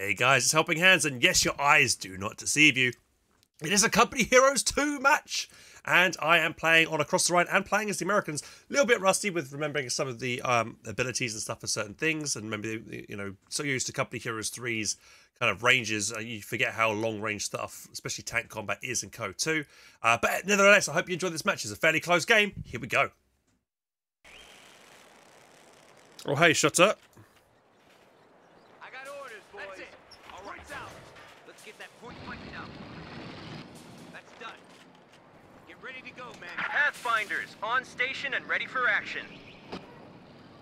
Hey guys, it's Helping Hans, and yes, your eyes do not deceive you. It is a Company Heroes 2 match, and I am playing on Across the Rhine and playing as the Americans. A little bit rusty with remembering some of the um, abilities and stuff for certain things, and remember, you know, so used to Company Heroes 3's kind of ranges, uh, you forget how long range stuff, especially tank combat, is in CoH 2. Uh, but nevertheless, I hope you enjoy this match. It's a fairly close game. Here we go. Oh, hey, shut up. Pathfinders, on station and ready for action.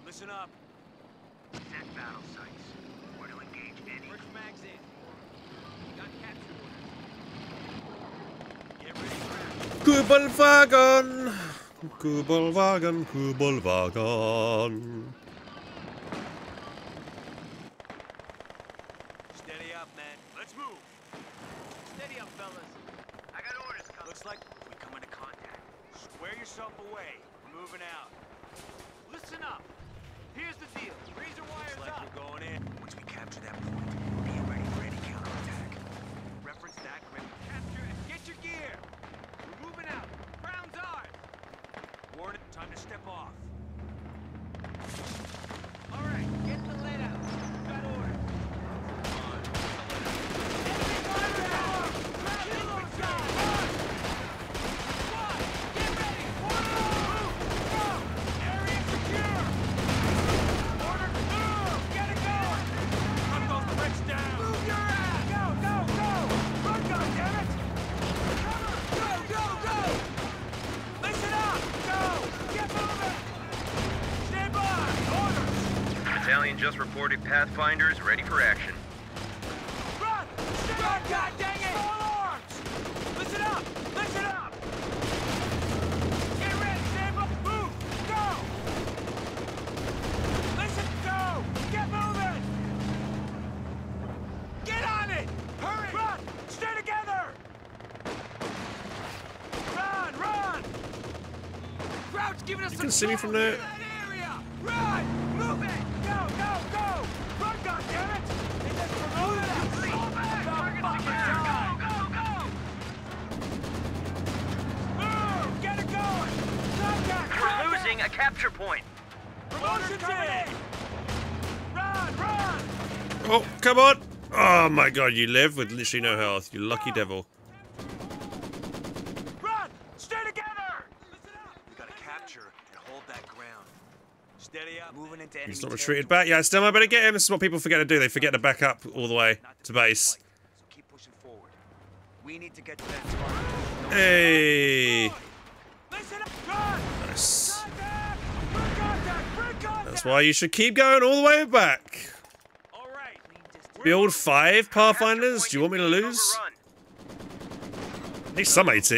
Listen up. Set battle sites. We're to engage any. First mag's in. Got capture orders. Get ready for action. Kubelwagen. Kubelwagen, Kubelwagen. Steady up, man. Let's move. Steady up, fellas. I got orders coming. Looks like we come into contact. Square yourself away. We're moving out. Listen up. Here's the deal. Razor wires like up. we're going in. Once we capture that point, be ready for any counterattack. Reference that grim. Capture and get your gear. We're moving out. Crown's ours. Warning, time to step off. All right, get the lead out. Got orders. Enemy fire out! Kill those guys! Squad, get ready! Order! Move! Go! Area secure! Order! Move! Get it going! Cut those bricks down! Move your ass! Go, go, go! Run, goddammit! Cover! Go, go, go! Listen up! Go! Get moving! Stand by! Orders! Battalion just reported Pathfinders ready for action. Run! Stand Run, God dang it! Full arms! Listen up! Listen up! Get ready! Stand up! Move! Go! Listen! Go! Get moving! Get on it! Hurry! Run! Stay together! Run! Run! Crouch giving us You some can see me from cover there. My god, you live with literally no health, you lucky devil. Run! Stay together! We gotta capture and hold that ground. Steady up. Moving into enemy He's not retreated back. Yeah, still I better get him. This is what people forget to do. They forget to back up all the way to base. fight, So keep pushing forward. We need to get to that target. Hey! Listen up! Run! Nice. Contact! Bring contact! Bring contact! That's why you should keep going all the way back. All right. The old five Pathfinders? Do you want me to lose? overrun. Need some AT.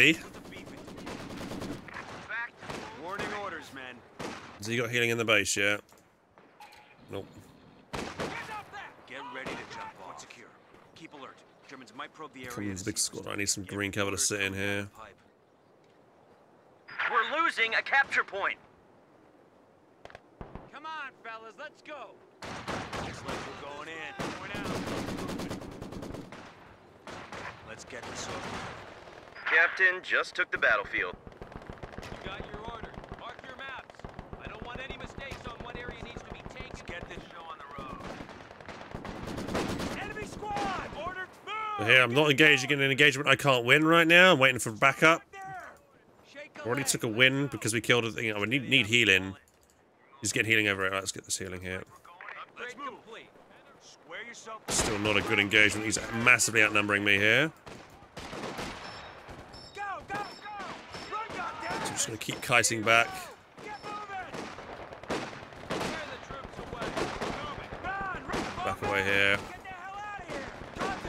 Warning orders, men. So you got healing in the base, yeah? Nope. Get up there! Get ready to jump off. secure. Keep alert. Germans might probe the area. Come on, big squad. I need some green cover to sit in here. We're losing a capture point. Come on, fellas, let's go. Looks like we're going in. Going out. Let's get this over. Captain just took the battlefield. You got your order. Mark your maps. I don't want any mistakes on what area needs to be taken. Let's get this show on the road. Enemy squad! Ordered move! Here, I'm not engaging in an engagement I can't win right now. I'm waiting for backup. There! Already took a win because we killed a You know, we need, need healing. He's getting healing over it. Let's get this healing here. Upgrade complete. Square yourself. Still not a good engagement. He's massively outnumbering me here. Go, go, go! Run, goddammit! I'm just going to keep kiting back. Back away here.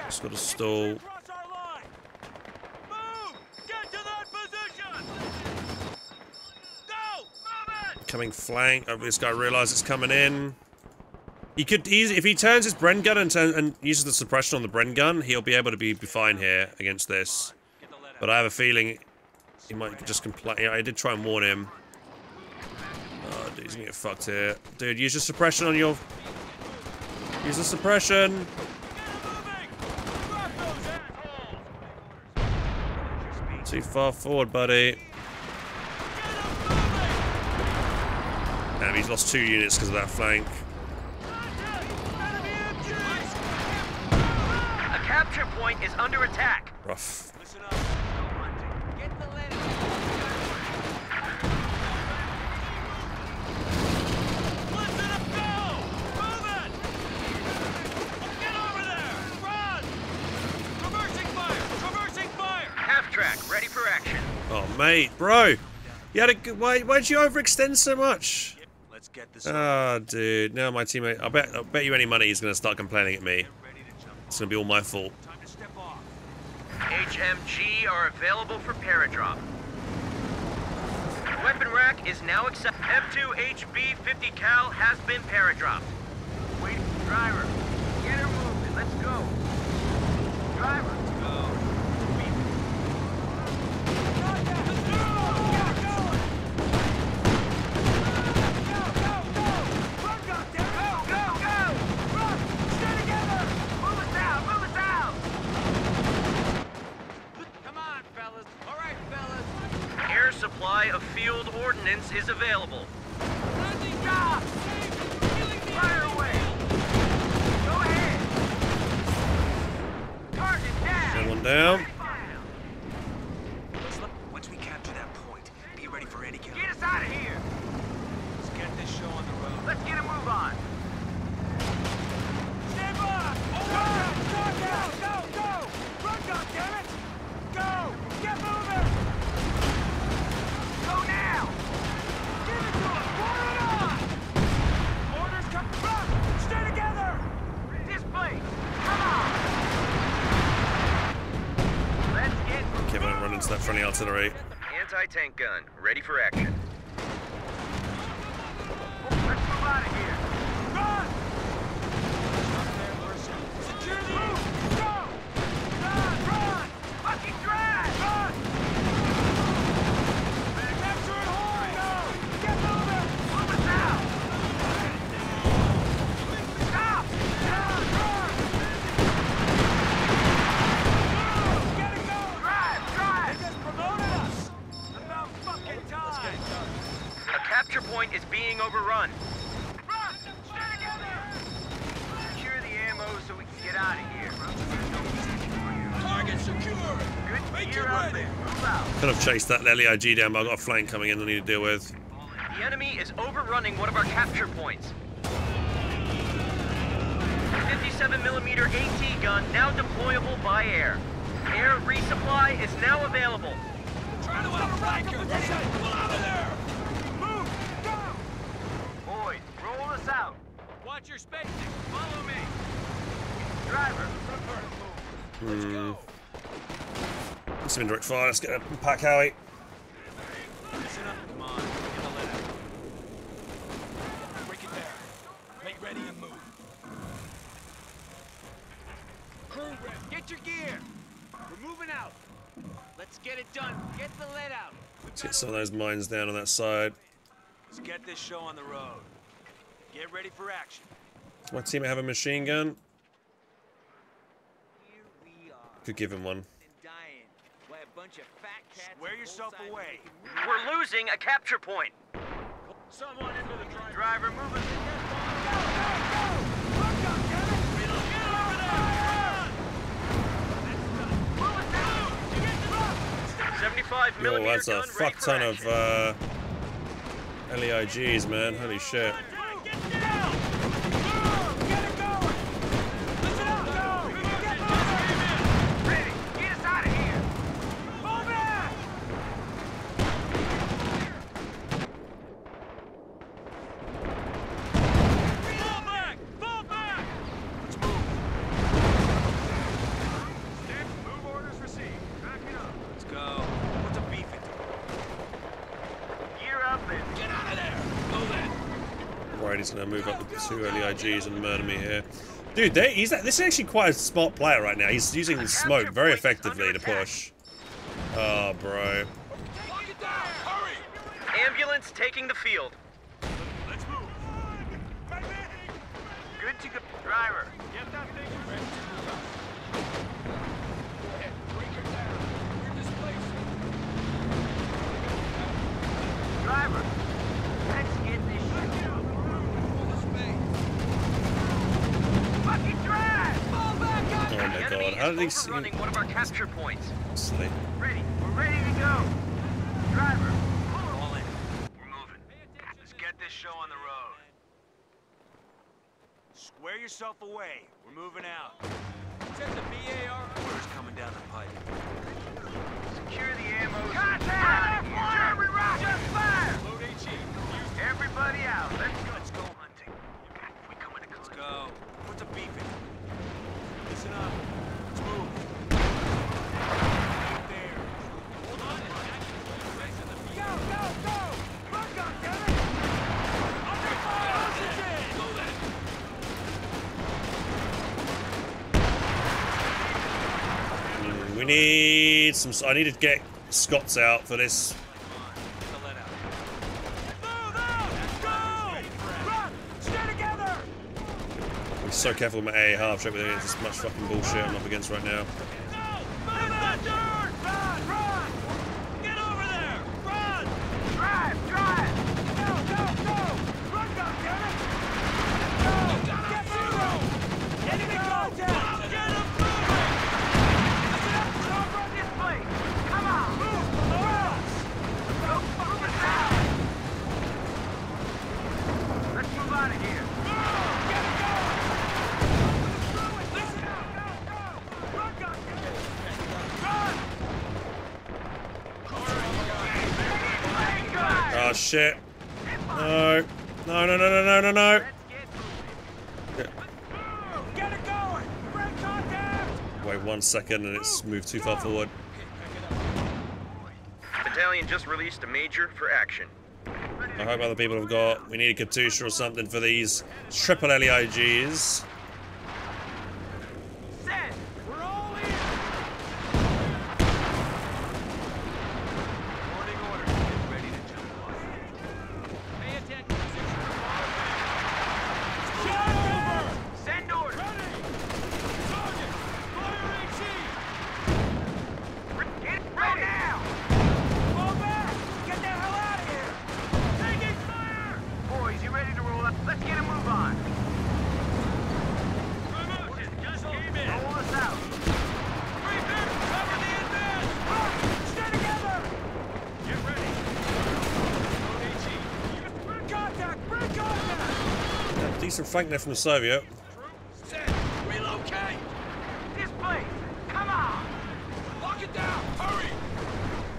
Just got to stall. Coming flank. Oh, this guy realizes it's coming in. He could if he turns his Bren gun and, turn, and uses the suppression on the Bren gun, he'll be able to be, be fine here against this. But I have a feeling he might just complain. I did try and warn him. Oh, dude, he's gonna get fucked here. Dude, use your suppression on your... Use the suppression! Too far forward, buddy. Damn, he's lost two units because of that flank. A capture point is under attack. Rough. Mate, bro. You had a good. Why? Why'd you overextend so much? Let's get this Ah, dude. Now my teammate. I bet. I bet you any money he's gonna start complaining at me. ready to jump. It's gonna be all my fault. Time to step off. HMG are available for paradrop. Weapon rack is now accept. M2 HB 50 cal has been paradropped. Wait, driver, get her moving. Let's go. Driver, go. Come on, fellas. All right, fellas. Air supply of field ordnance is available. Fire away. Go ahead. Target down. Send one down. Let's look. Once we capture that point, be ready for any kill. Get us out of here. Let's get this show on the road. Let's get a move on. Stand by! Go! Go! Go! Go! Go! Run, goddammit! Go! Get moving! Go now. Give it to us! Pour it on! Orders come... Run! Stay together! Display. Come on. Let's get Kevin run into that friendly artillery. anti-tank gun ready for action. Let's move out of here. Run! Secure the... Move! Go! Run! Run! Fucking drive. Run! Capture it hard! Go! Get moving! Move us out. Stop. Run! Run! Get it going! Drive. Drive. They just promoted us! About fucking time! A capture point is being overrun. Run! Stay together! Secure the ammo so we can get out of here. Target secure! Good Make gear it up ready. there. Move out. Could have chased that LEIG down, but I've got a flank coming in I need to deal with. The enemy is overrunning one of our capture points. 57 millimeter AT gun now deployable by air. Air resupply is now available. Try to outflank her! Pull out of there! Move! Go! Boys, roll us out. Watch your spacing! Follow me! Driver, Let's hmm. go! Let's indirect fire. Let's get a pack Howie. Listen up! Come on, get out. It there. Make ready and move. Crew, get your gear! We're moving out! Let's get it done. Get the lead out. Let's get some of those mines down on that side. Let's get this show on the road. Get ready for action. Does my teammate have a machine gun? Here we are, Could give him one. Bunch of fat cats. Swear yourself away. we're losing a capture point. Someone into the driver. Driver, move us. Go, go, go! Run, goddammit! Get over there! Move us out. 75 Yo, that's a fuck ton of uh, LEIGs, man. Holy shit. worried he's going to move up with two early IGs and murder me here. Dude, they, he's, this is actually quite a smart player right now. He's using smoke very effectively to push. Oh, bro. Ambulance taking the field. Let's move. Good to go. Driver, get that thing ready. Driver. Displaced. How did he is see- overrunning one of our capture points. Sleep. Ready. We're ready to go. Driver, All in. we're moving. Let's get this show on the road. Square yourself away. We're moving out. Check the BAR. Orders coming down the pipe. Secure the ammo. Contact! German rocket! Fire! Load HE. Everybody out. Let's go. Let's go hunting. We come into Let's go. Put the beef in. Listen up. Let's move. There. Hold on. Go, go, go! Run, goddammit! Under fire! Oxygen! Go then. Mm, We need some. I need to get Scotts out for this. I'm so careful with my A half trip with it. It's much fucking bullshit I'm up against right now. Go! Move that dirt! Run! Run! Get over there! Run! Drive! Drive! Go, go, go! Run, goddammit! Go! Get moving! Enemy contact! Get him moving! Listen up! Don't run this place! Come on! Move! Or else! Go fuck us out! Let's move out of here. Get it going! Listen out! Go, go! Run, goddammit! Run! Plane guys! Oh shit. No. No, no, no, no, no, no, no. Let's get moving. Move! Get it going! Break contact! Wait one second and it's moved too far forward. Battalion just released a major for action. I hope other people have got. We need a Katyusha or something for these triple LEIGs. Set! We're all in! Morning orders. Get ready to jump on. Pay attention. Position Shot over! Send orders! Ready! Target! Fire HE! Get ready now! Fall back! Get the hell out of here! Taking fire! Boys, you ready to roll up? Let's get a move on. Promotion just came in! Roll us out. Prepare! Cover the advance! Run! Stay together! Get ready. Load HE. Bring contact! Bring contact! Decent flank there from the Soviet. Relocate. This place! Come on! Lock it down. Hurry.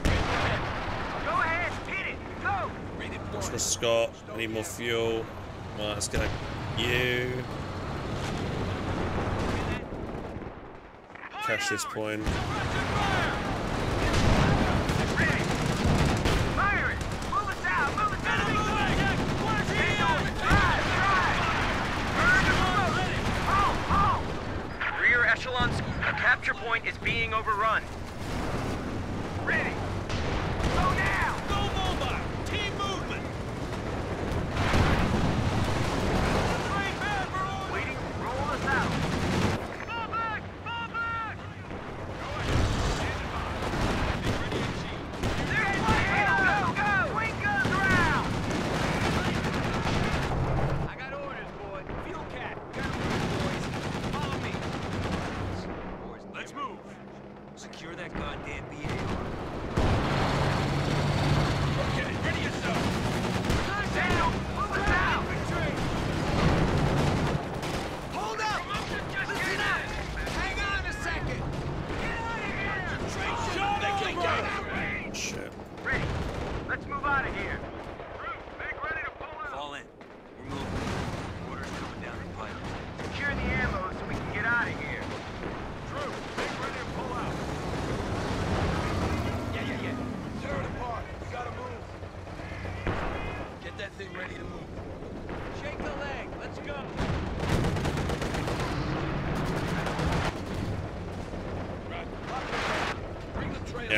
Go ahead, hit it! Go! Let's Scott. I need more fuel. Right, let's get you. Cash this point. Ready! Fire it! Move us out! Move us out! Send orders! Drive! Drive! Burn the road! Halt! Halt! Rear echelons, a capture point is being overrun.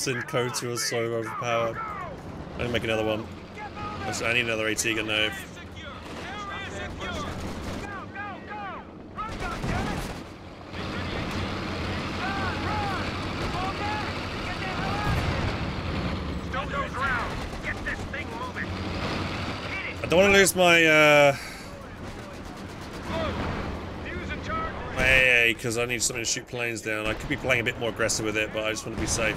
Guts and Kotu are so overpowered. I'm gonna make another one. I need another AT gun knife. I don't want to lose my, uh... Hey, because I need something to shoot planes down. I could be playing a bit more aggressive with it, but I just want to be safe.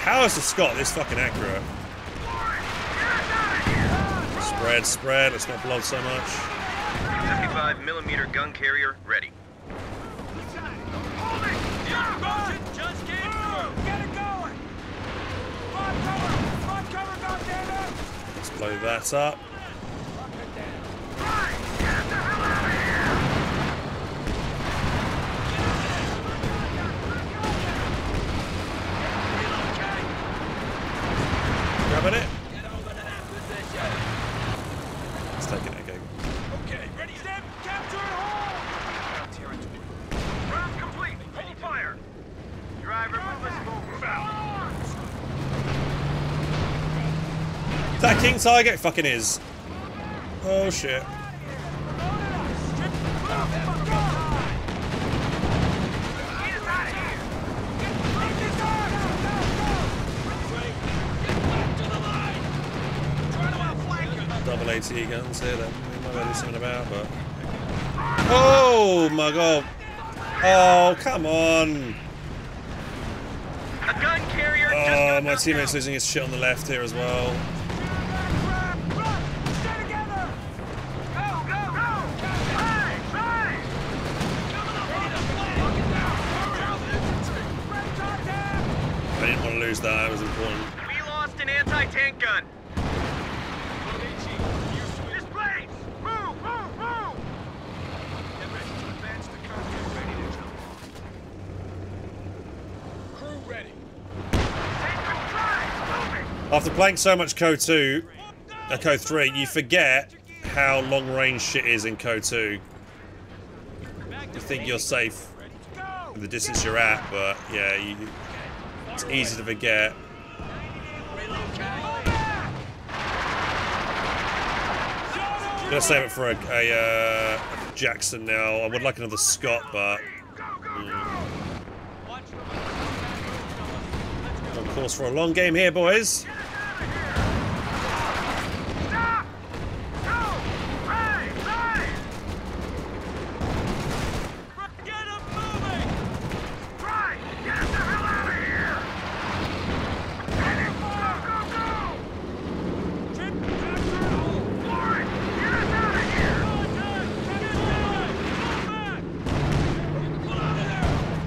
How is the Scott this fucking accurate? Spread, spread, let's not blow so much. 55 millimeter gun carrier ready. Let's blow that up. target? Fucking is. Oh shit. Double AT guns here that we might do something about, but. Oh my god! Oh, come on! Oh, my teammate's losing his shit on the left here as well. I didn't want to lose that. That was important. We lost an anti-tank gun. After playing so much CoH 2, uh, CoH 3, you forget how long range shit is in CoH 2. You think you're safe the distance you're at, but yeah, you, it's easy to forget. Gonna save it for a, a uh, Jackson now. I would like another Scott, but on course for a long game here, boys. Stop! Go! Right, right! Get him moving! Right! Get the hell out of here! Heading! Go, go, go! Chip, capture it all! Lauren, get us out of here!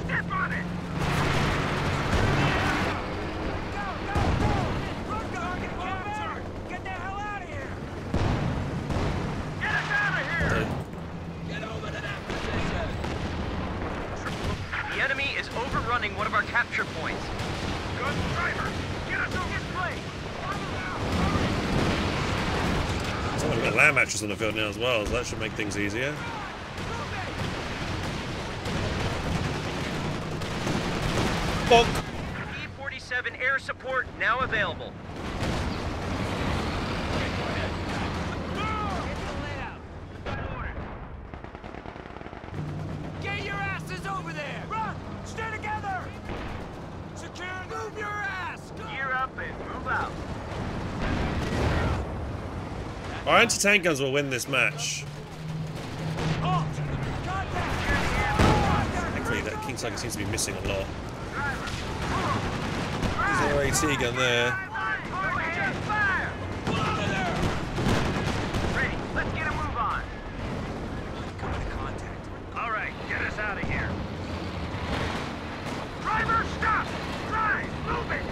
Step on it! Get the hell out of here! Get us out of here! Get over to that position! The enemy is overrunning one of our capture points. Good driver! Get us over this place! Someone got a on the field now as well, so that should make things easier. Bonk. P-47 air support now available. Get your asses over there! Run! Stay together! Secure! Move your ass! Gear up and move out. Our anti-tank guns will win this match. Thankfully, that King Tiger seems to be missing a lot. There's our AT gun there. Go ahead, fire! Ready, let's get a move on. Come into contact. All right, get us out of here. Driver, stop! Drive, move it!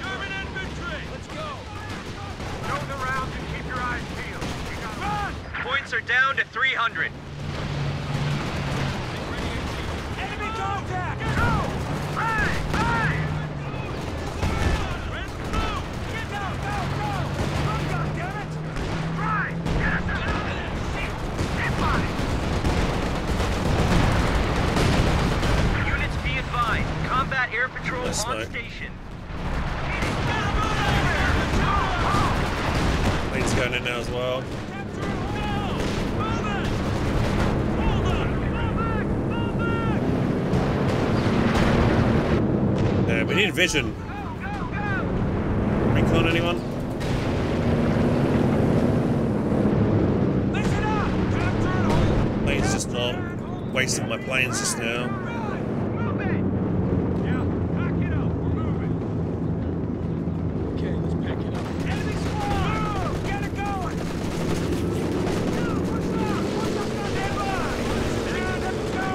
German infantry! Let's go! Know the rounds and keep your eyes peeled. We got Run! Points are down to 300. Enemy contact! Go! Right, right! Get down! Go! Go! Run, goddammit! Right! Get us out of there! Shit! Step on it! Units be advised. Combat air patrol Nice on smoke. station. Plane's going in now as well. Yeah, we need vision. Recon anyone? Listen up! Capture! Plane's just not wasting my planes just now. Move it! Yeah, pack it up. We're moving. Okay, let's pack it up. Enemy squad! Move! Get it going! What's up? What's up, goddamn line? Yeah, let's go!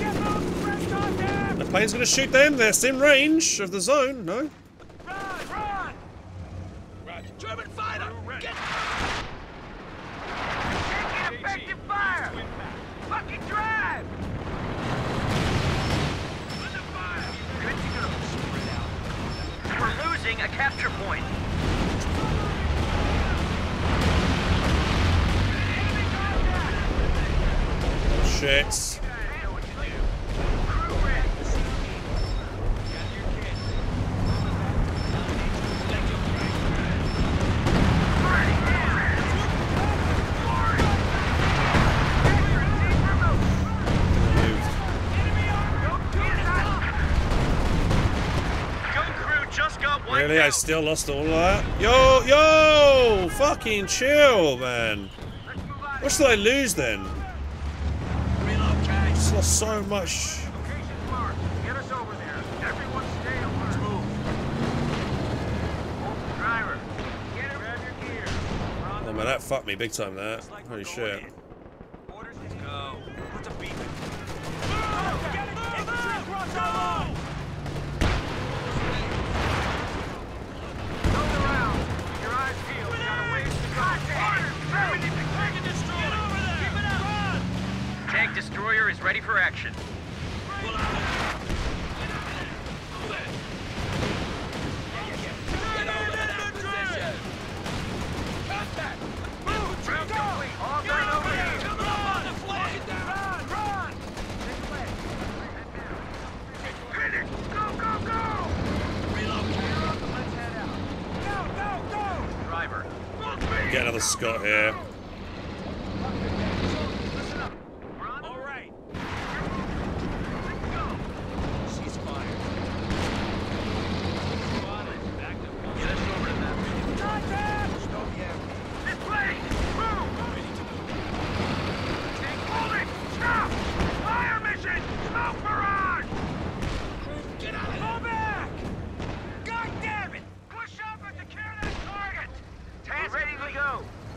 Get moving, fresh contact! The plane's gonna shoot them. They're in range of the zone. No. Run! Run! Roger. German fighter! Get Taking effective fire! Fucking drive! Under fire! Good to go. We're losing a capture point. Shit. I still lost all of that. Yo, yo! Fucking chill, man. What should I lose then? I just lost so much. Oh man, that fucked me big time, that. Holy shit. Travis Scott here.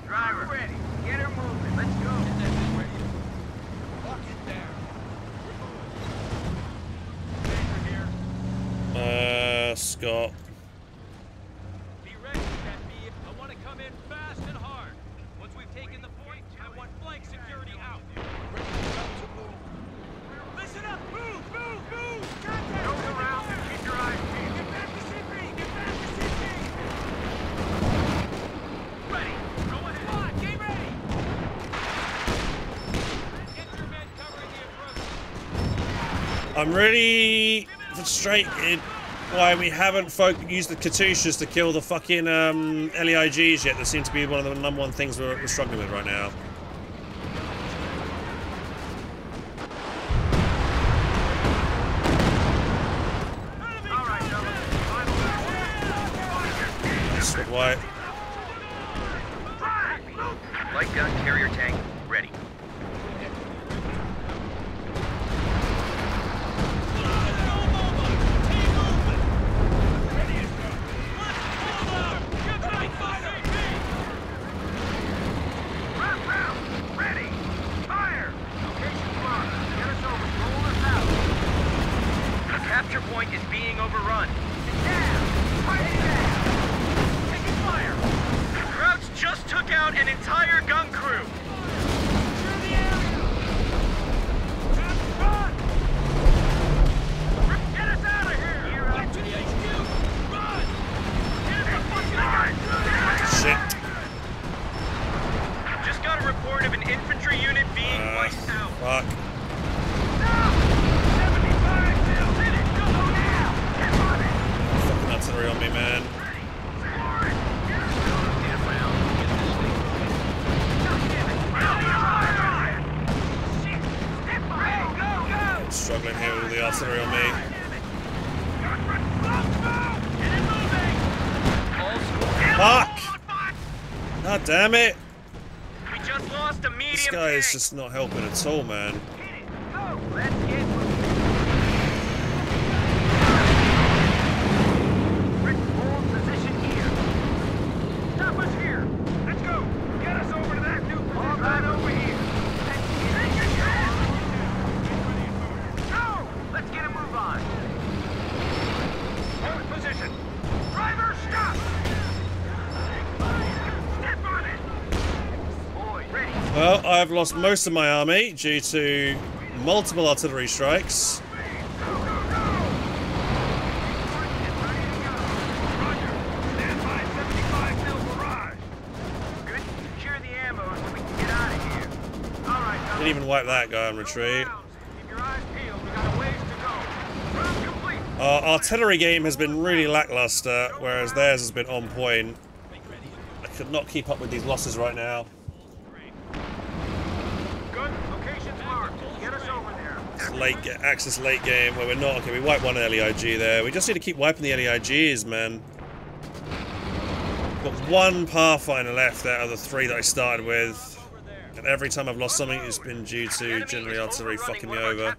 Driver. Ready. Get her moving. Let's go. Lock it down. Here. Uh, Scott. I'm really frustrated why we haven't used the Katyushas to kill the fucking um, LEIGs yet. That seem to be one of the number one things we're, we're struggling with right now. White. Light gun carrier tank ready. struggling here with the artillery on me. Fuck! God damn it! This guy is just not helping at all, man. lost most of my army due to multiple artillery strikes. Didn't even wipe that guy on retreat. Our artillery game has been really lackluster, whereas theirs has been on point. I could not keep up with these losses right now. late access late game where we're not. Okay, we wipe one LEIG there. We just need to keep wiping the LEIGs, man. Got one Pathfinder left out of the three that I started with. And every time I've lost something, it's been due to generally artillery fucking me over.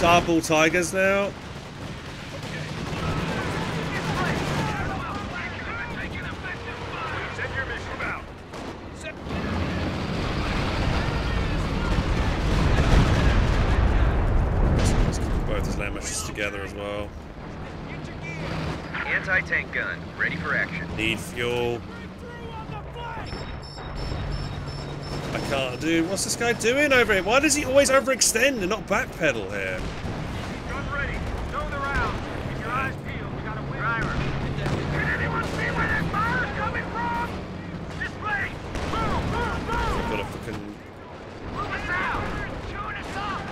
Double Tigers now. Send your mission out. Let's keep both his land matches together as well. Anti-tank gun, ready for action. Need fuel. I. What's this guy doing over here? Why does he always overextend and not backpedal here? Gun ready. Stow the round. Keep your eyes peeled. We got a win. Driver. Can anyone see where that fire's coming from? This way. Move, move, move. I've got a fucking. Move us out. Chewing us up.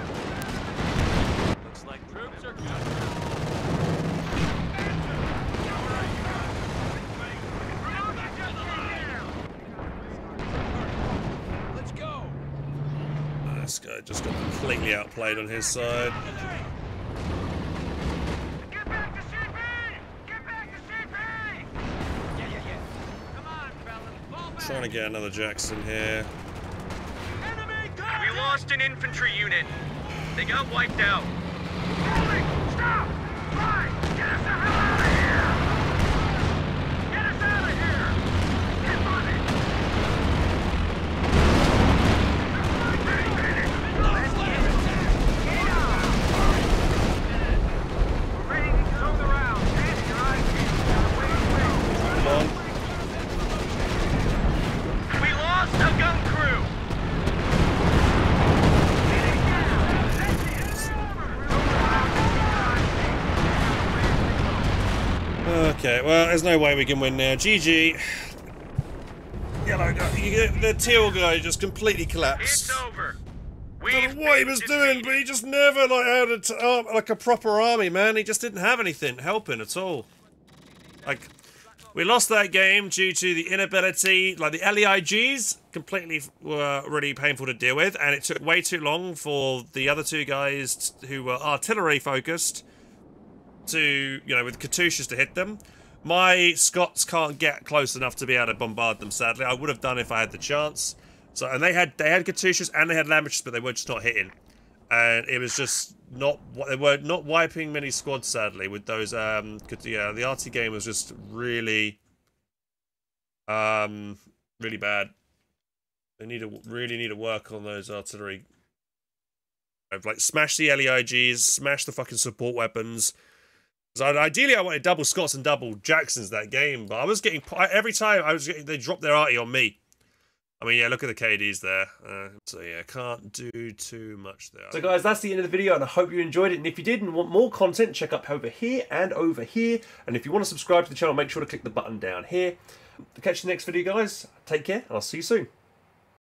Looks like troops are coming. Let's go! This guy just got completely outplayed on his side. Get back to CP! Get back to CP! Yeah, yeah, yeah. Come on, fellas. Fall back! Trying to get another Jackson here. Enemy We lost an infantry unit. They got wiped out. Rolling! Stop! Right! Get us the hell out of here! Get us out of here! Get on it! Let's get it! Get on! We're ready to go the round. Sandy, your eyes peeled. Wait, wait. Come on. We lost a gun crew! Okay, well, there's no way we can win now. GG. Yellow guy, the teal guy just completely It's collapsed. over. I We've don't know what he was doing, but he just never like had a t- uh, like a proper army, man. He just didn't have anything helping at all. Like, we lost that game due to the inability, like the LEIGs, completely were really painful to deal with, and it took way too long for the other two guys who were artillery focused to, you know, with Katyushas to hit them. My Scotts can't get close enough to be able to bombard them. Sadly, I would have done if I had the chance. So, and they had they had Katyushas and they had Lambridges, but they were just not hitting, and it was just not what they were not wiping many squads. Sadly, with those um, yeah, the RT game was just really, um, really bad. They need to really need to work on those artillery. Like smash the LEIGs, smash the fucking support weapons. So ideally, I wanted double Scotts and double Jacksons that game, but I was getting every time I was getting they dropped their arty on me. I mean, yeah, look at the KDs there. Uh, so yeah, can't do too much there. So guys, that's the end of the video, and I hope you enjoyed it. And if you did and want more content, check up over here and over here. And if you want to subscribe to the channel, make sure to click the button down here. Catch you next video, guys. Take care, and I'll see you soon.